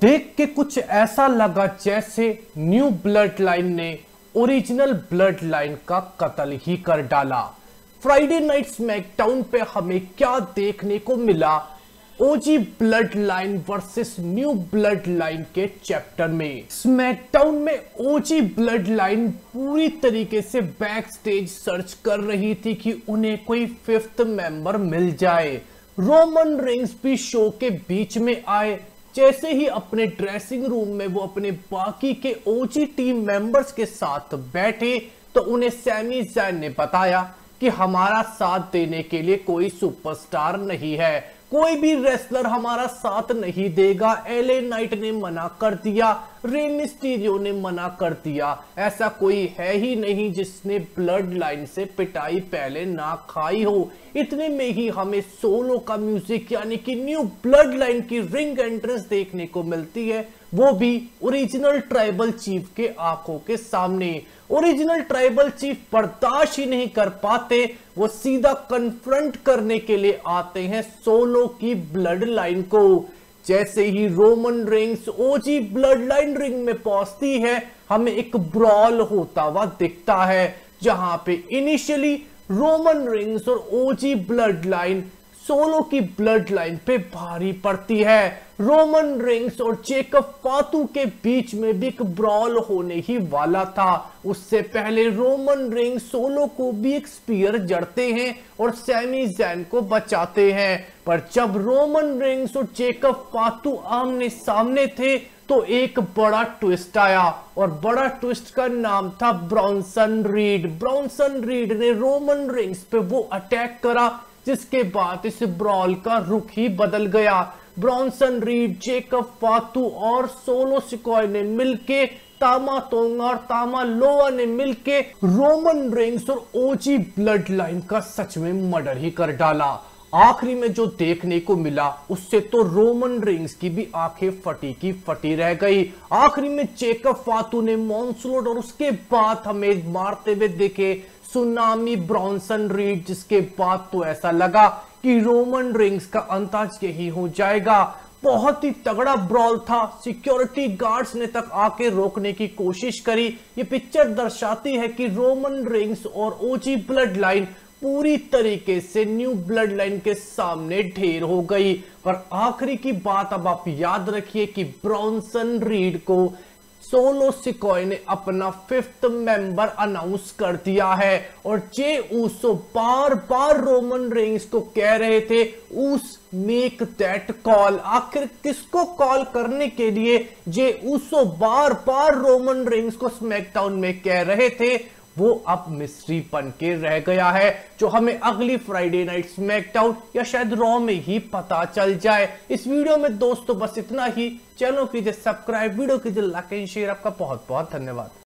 देख के कुछ ऐसा लगा जैसे न्यू ब्लड लाइन ने ओरिजिनल ब्लड लाइन का कत्ल ही कर डाला। फ्राइडे नाइट स्मैकडाउन पे हमें क्या देखने को मिला? OG bloodline versus new bloodline के चैप्टर में। स्मैकडाउन में ओजी ब्लड लाइन पूरी तरीके से बैक स्टेज सर्च कर रही थी कि उन्हें कोई फिफ्थ मेंबर मिल जाए। रोमन रिंग्स भी शो के बीच में आए। जैसे ही अपने ड्रेसिंग रूम में वो अपने बाकी के ओजी टीम मेंबर्स के साथ बैठे तो उन्हें सैमी जैन ने बताया कि हमारा साथ देने के लिए कोई सुपरस्टार नहीं है। कोई भी रेसलर हमारा साथ नहीं देगा। एले नाइट ने मना कर दिया रे मिस्टीरियो ने मना कर दिया। ऐसा कोई है ही नहीं जिसने ब्लड लाइन से पिटाई पहले ना खाई हो। इतने में ही हमें सोलो का म्यूज़िक यानी कि न्यू ब्लड लाइन की रिंग एंट्रेंस देखने को मिलती है। वो भी ओरिजिनल ट्राइबल चीफ के आँखों के सामने। ओरिजिनल ट्राइबल चीफ बर्दाश्त ही नहीं कर पाते, वो सीधा कन्फ्रंट करने के लिए आते हैं सोलो की ब्लड लाइन को। जैसे ही Roman Reigns OG bloodline ring में पहुँचती है, हमें एक ब्रॉल होता हुआ दिखता है, जहाँ पे इनिशियली रोमन रिंग्स और ओजी ब्लड लाइन सोलो की ब्लड लाइन पे भारी पड़ती है। रोमन रिंग्स और चेकअप फातू के बीच में भी एक ब्रॉल होने ही वाला था। उससे पहले रोमन रिंग सोलो को भी एक स्पीयर जड़ते हैं और सैमी जैन को बचाते हैं। पर जब रोमन रिंग्स और चेकअप फातू आमने सामने थे तो एक बड़ा ट्विस्ट आया और बड़ा ट्विस्ट का नाम था ब्राउनसन रीड ब्राउनसन रीड ने रोमन रिंग्स पे वो अटैक करा जिसके बाद इस ब्रॉल का रुख ही बदल गया। ब्रॉन्सन रीड जेकब, फातू और सोलो सिकॉय ने मिलके, तामा तोंगा और तामा लोआ ने मिलके रोमन रिंग्स और ओजी ब्लड लाइन का सच में मर्डर ही कर डाला। आखिरी में जो देखने को मिला, उससे तो रोमन रिंग्स की भी आँखें फटी की फटी रह गई। आखिरी में चेकअप फातू ने मॉन्सलोड और उसके बाद हमें मारते हुए देखे। सुनामी ब्रॉन्सन रीड जिसके बाद तो ऐसा लगा कि रोमन रिंग्स का अंताज यही हो जाएगा। बहुत ही तगड़ा ब्रॉल था। सिक्योरिटी गार्ड्स ने तक आके रोकने की कोशिश करी। ये पिक्चर दर्शाती है कि रोमन रिंग्स और ओजी ब्लड लाइन पूरी तरीके से न्यू ब्लड लाइन के सामने ढेर हो गई। पर आखिरी की बात अब आप याद रखिए कि ब्रॉन्सन रीड को सोलो सिकॉय ने अपना फिफ्थ मेंबर अनाउंस कर दिया है। और जे ऊसो बार बार रोमन रेंग्स को कह रहे थे उस मेक दैट कॉल आखिर किसको कॉल करने के लिए जे ऊसो बार बार रोमन रेंग्स को स्मैकडाउन में कह रहे थे? वो अब मिस्ट्री बन के रह गया है, जो हमें अगली फ्राइडे नाइट स्मैकडाउन या शायद रॉ में ही पता चल जाए। इस वीडियो में दोस्तों, बस इतना ही। चैनल कीजिए सब्सक्राइब, वीडियो कीजिए लाइक एंड शेयर। आपका बहुत बहुत धन्यवाद।